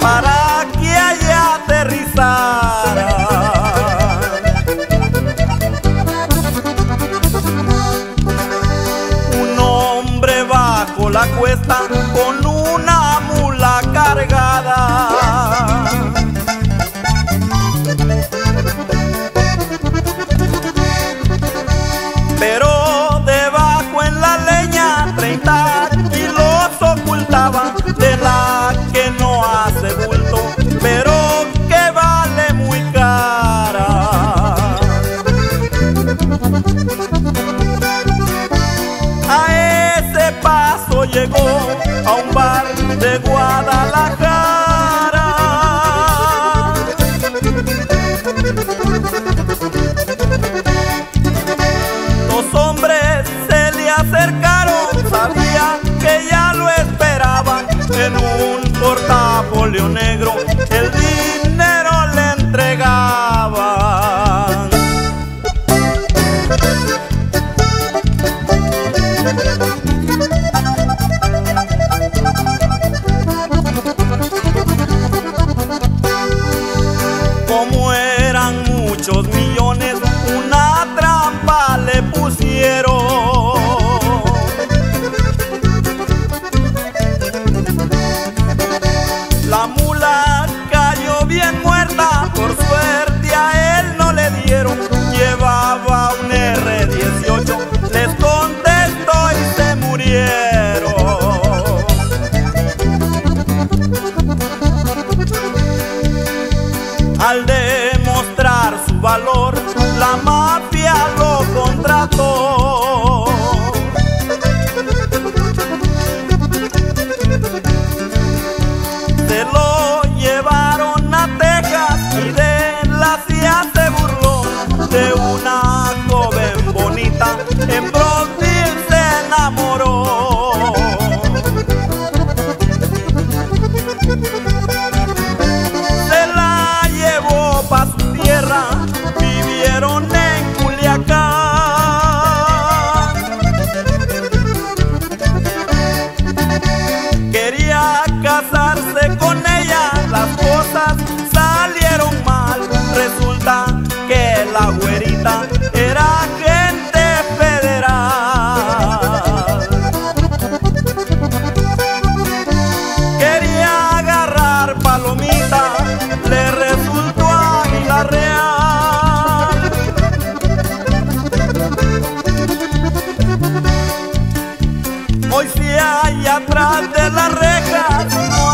Para que allá aterrizara. Un hombre bajo la cuesta A ese paso llegó a un bar de Guadalajara. Dos hombres se le acercaron, sabía que ya lo esperaban en un portafolio negro. lo contrató. Era gente federal. Quería agarrar palomita, le resultó águila real. Hoy si hay atrás de las rejas.